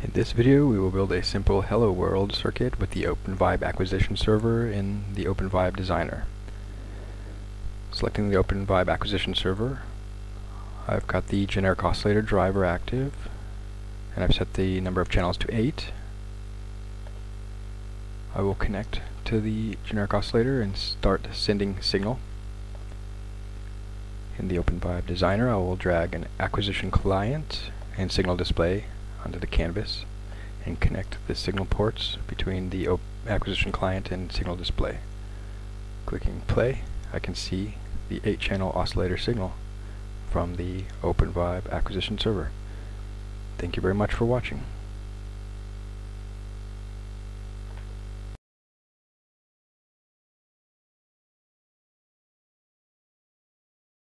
In this video we will build a simple Hello World circuit with the OpenViBE acquisition server in the OpenViBE designer. Selecting the OpenViBE acquisition server, I've got the generic oscillator driver active and I've set the number of channels to 8. I will connect to the generic oscillator and start sending signal. In the OpenViBE designer I will drag an acquisition client and signal display onto the canvas and connect the signal ports between the acquisition client and signal display. Clicking play, I can see the 8-channel oscillator signal from the OpenViBE acquisition server. Thank you very much for watching.